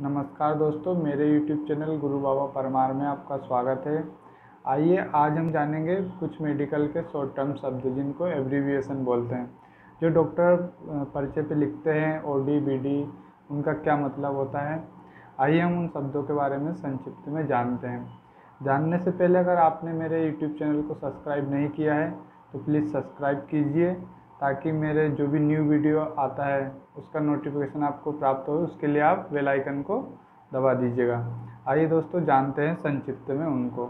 नमस्कार दोस्तों, मेरे YouTube चैनल गुरु बाबा परमार में आपका स्वागत है। आइए, आज हम जानेंगे कुछ मेडिकल के शॉर्ट टर्म शब्द जिनको एब्रीविएशन बोलते हैं। जो डॉक्टर परिचय पे लिखते हैं ओ डी बी डी उनका क्या मतलब होता है? आइए हम उन शब्दों के बारे में संक्षिप्त में जानते हैं। जानने से पहले अगर आपने मेरे यूट्यूब चैनल को सब्सक्राइब नहीं किया है तो प्लीज़ सब्सक्राइब कीजिए। ताकि मेरे जो भी न्यू वीडियो आता है, उसका नोटिफिकेशन आपको प्राप्त हो, उसके लिए आप बेल आइकन को दबा दीजिएगा। आइए दोस्तों, जानते हैं संक्षिप्त में उनको।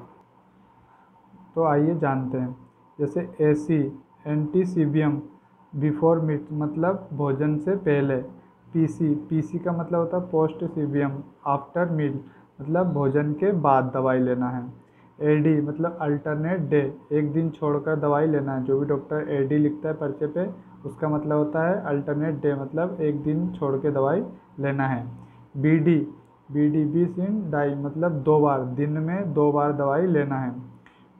तो आइए जानते हैं। जैसे ए सी एंटी सीबियम बिफोर मीट मतलब भोजन से पहले। पीसी पीसी का मतलब होता है पोस्ट सीबियम आफ्टर मील मतलब भोजन के बाद दवाई लेना है। एडी मतलब अल्टरनेट डे एक दिन छोड़कर दवाई लेना है। जो भी डॉक्टर एडी लिखता है पर्चे पे, उसका मतलब होता है अल्टरनेट डे मतलब एक दिन छोड़ के दवाई लेना है। बी डी बी सिन डाई मतलब दो बार, दिन में दो बार दवाई लेना है।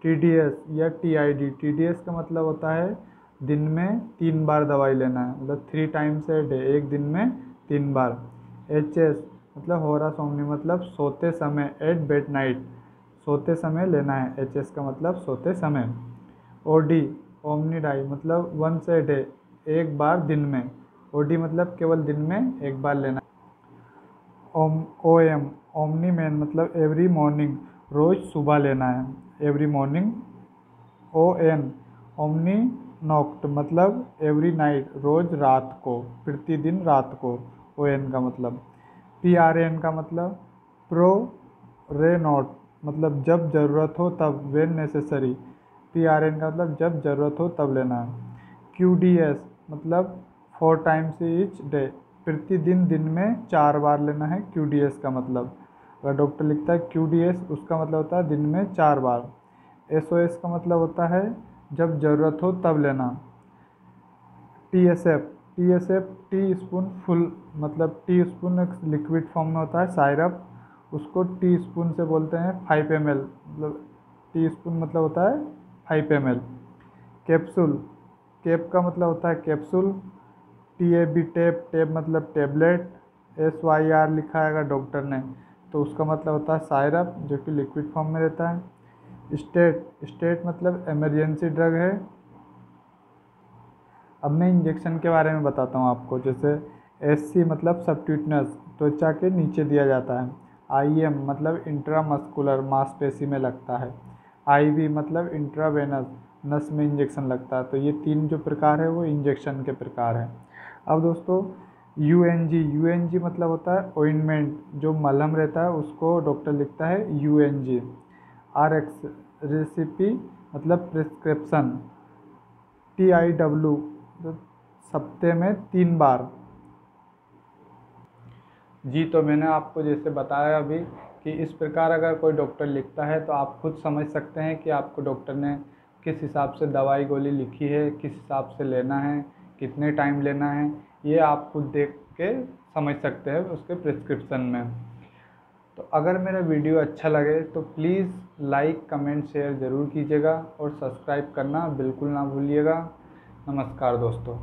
टी डी एस या T I D T D S का मतलब होता है दिन में तीन बार दवाई लेना है मतलब थ्री टाइम्स ए डे एक दिन में तीन बार। एच एस मतलब होरा सोमनी मतलब सोते समय एट बेड नाइट सोते समय लेना है। एच एस का मतलब सोते समय। ओ डी ओमनीडाई मतलब वंस ए डे एक बार दिन में। ओ डी मतलब केवल दिन में एक बार लेना। OM O M omni mane मतलब एवरी मॉर्निंग रोज़ सुबह लेना है। Every morning O N omni nocte मतलब एवरी नाइट रोज़ रात को, प्रतिदिन रात को ओ एन का मतलब। पी आर एन का मतलब प्रो रे नॉट मतलब जब ज़रूरत हो तब when necessary P R N का मतलब जब ज़रूरत हो तब लेना है। क्यू डी एस मतलब फोर टाइम्स ईच डे प्रतिदिन दिन में चार बार लेना है क्यू डी एस का मतलब। अगर डॉक्टर लिखता है क्यू डी एस उसका मतलब होता है दिन में चार बार। एस ओ एस का मतलब होता है जब ज़रूरत हो तब लेना। T S F T S F teaspoonful मतलब टी स्पून एक लिक्विड फॉर्म में होता है सायरप उसको टी स्पून से बोलते हैं फाइव एम मतलब टी स्पून मतलब होता है फाइव एम कैप्सूल, कैप का मतलब होता है capsule T A B tab tab मतलब टेबलेट एस वाई आर लिखा है डॉक्टर ने तो उसका मतलब होता है सायरप जो कि लिक्विड फॉर्म में रहता है। स्टेट स्टेट मतलब एमरजेंसी ड्रग है। अब मैं इंजेक्शन के बारे में बताता हूँ आपको, जैसे एस सी मतलब सब्ट्यूटनस, त्वचा के नीचे दिया जाता है। आई एम मतलब इंट्रामस्कुलर मांसपेशी में लगता है। आई वी मतलब इंट्रावेनस, नस में इंजेक्शन लगता है। तो ये तीन जो प्रकार है, वो इंजेक्शन के प्रकार हैं। अब दोस्तों U N G U N G मतलब होता है ओइनमेंट जो मलहम रहता है, उसको डॉक्टर लिखता है U N G R X recipe मतलब प्रिस्क्रिप्शन। टी आई डब्ल्यू सप्ते में तीन बार। जी तो मैंने आपको जैसे बताया अभी कि इस प्रकार अगर कोई डॉक्टर लिखता है तो आप खुद समझ सकते हैं कि आपको डॉक्टर ने किस हिसाब से दवाई गोली लिखी है, किस हिसाब से लेना है, कितने टाइम लेना है, ये आप खुद देख के समझ सकते हैं उसके प्रिस्क्रिप्शन में। तो अगर मेरा वीडियो अच्छा लगे तो प्लीज़ लाइक, कमेंट, शेयर ज़रूर कीजिएगा और सब्सक्राइब करना बिल्कुल ना भूलिएगा। नमस्कार दोस्तों।